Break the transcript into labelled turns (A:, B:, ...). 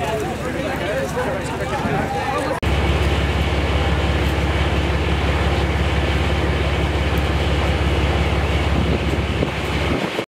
A: Yeah,